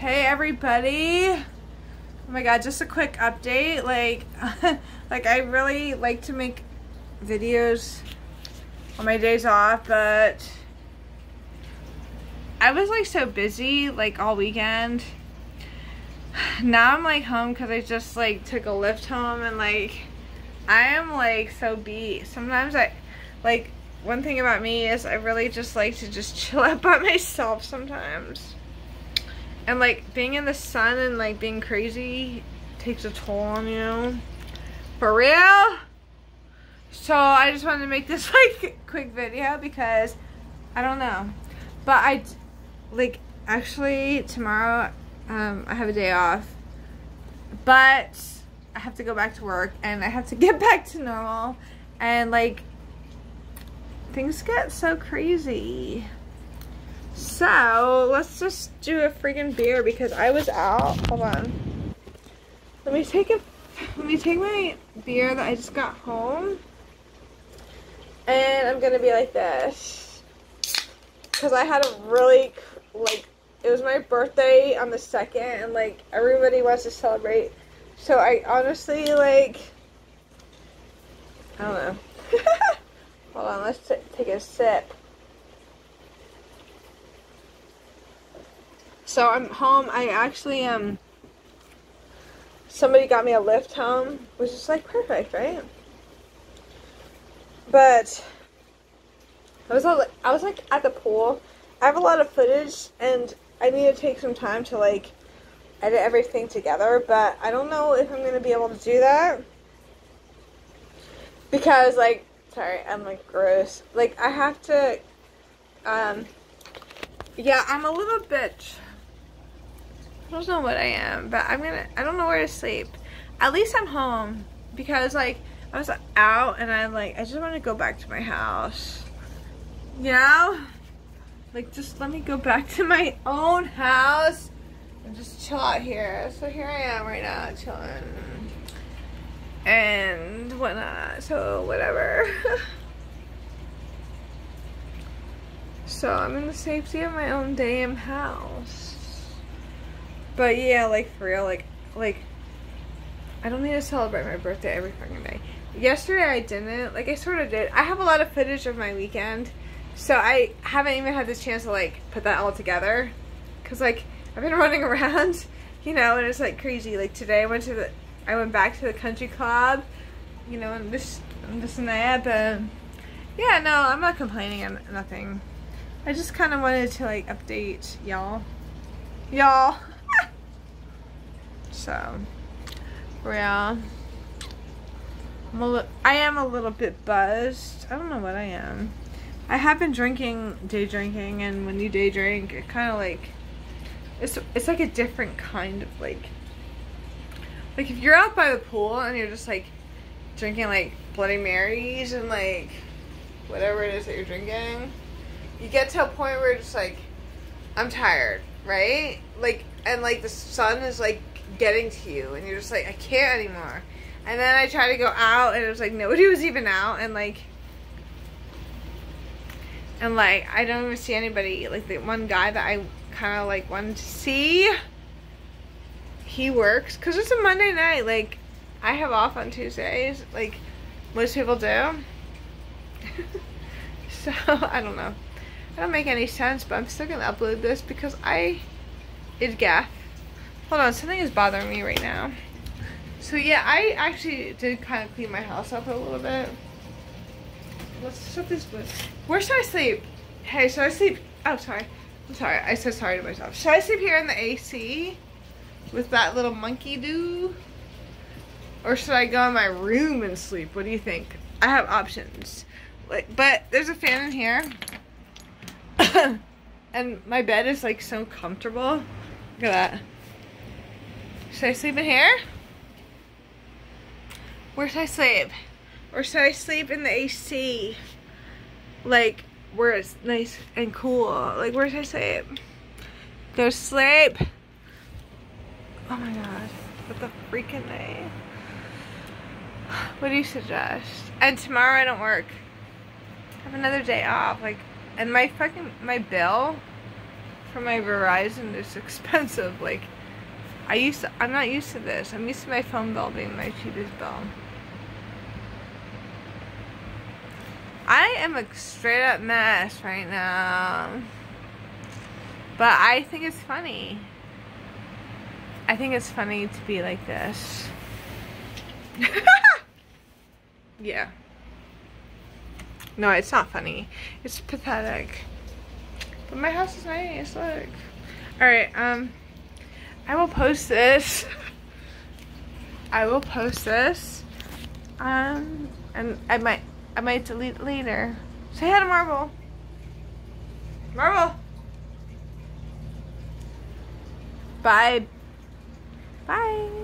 Hey everybody. Oh my god, just a quick update. Like like I really like to make videos on my days off, but I was like so busy like all weekend. Now I'm like home cuz I just like took a lift home and like I am like so beat. Sometimes I like one thing about me is I really just like to just chill out by myself sometimes. And like being in the sun and like being crazy takes a toll on you. For real? So I just wanted to make this like quick video because I don't know. But I like actually tomorrow um, I have a day off. But I have to go back to work and I have to get back to normal and like things get so crazy. So, let's just do a freaking beer because I was out. Hold on. Let me take a let me take my beer that I just got home. And I'm going to be like this. Cuz I had a really like it was my birthday on the 2nd and like everybody wants to celebrate. So I honestly like I don't know. Hold on, let's take a sip. So I'm home. I actually um somebody got me a lift home, which is like perfect, right? But I was all, I was like at the pool. I have a lot of footage and I need to take some time to like edit everything together, but I don't know if I'm to be able to do that. Because like sorry, I'm like gross. Like I have to um yeah, I'm a little bit I don't know what I am, but I'm gonna, I don't know where to sleep. At least I'm home because like I was out and I'm like, I just want to go back to my house. You know? Like just let me go back to my own house and just chill out here. So here I am right now chilling and whatnot. So whatever. so I'm in the safety of my own damn house. But yeah, like for real, like like I don't need to celebrate my birthday every fucking day. Yesterday I didn't. Like I sort of did. I have a lot of footage of my weekend. So I haven't even had this chance to like put that all together. Cause like I've been running around, you know, and it's like crazy. Like today I went to the I went back to the country club, you know, and this and this and that, but um, yeah, no, I'm not complaining and nothing. I just kind of wanted to like update y'all. Y'all. So, yeah. I'm a li I am a little bit buzzed. I don't know what I am. I have been drinking, day drinking, and when you day drink, it kind of like, it's, it's like a different kind of like, like if you're out by the pool and you're just like drinking like Bloody Marys and like whatever it is that you're drinking, you get to a point where it's like, I'm tired, right? Like, and like the sun is like getting to you and you're just like I can't anymore. And then I tried to go out and it was like nobody was even out and like and like I don't even see anybody. Like the one guy that I kind of like wanted to see he works because it's a Monday night like I have off on Tuesdays like most people do. So I don't know. I don't make any sense but I'm still gonna upload this because I it's gaff Hold on, something is bothering me right now. So yeah, I actually did kind of clean my house up a little bit. Let's shut this. Where should I sleep? Hey, should I sleep? Oh, sorry. I'm sorry. I said sorry to myself. Should I sleep here in the AC with that little monkey do? Or should I go in my room and sleep? What do you think? I have options. Like, but there's a fan in here. and my bed is like so comfortable. Look at that. Should I sleep in here? Where should I sleep? Or should I sleep in the AC? Like, where it's nice and cool. Like, where should I sleep? Go sleep. Oh my god. What the freaking day? What do you suggest? And tomorrow I don't work. I have another day off. Like, and my fucking, my bill for my Verizon is expensive. Like, I used to, I'm not used to this. I'm used to my phone bill being my cheapest bill. I am a straight up mess right now. But I think it's funny. I think it's funny to be like this. yeah. No, it's not funny. It's pathetic. But my house is nice, look. Alright, um, I will post this. I will post this. Um, and I might, I might delete later. Say hi to Marble. Marble. Bye. Bye.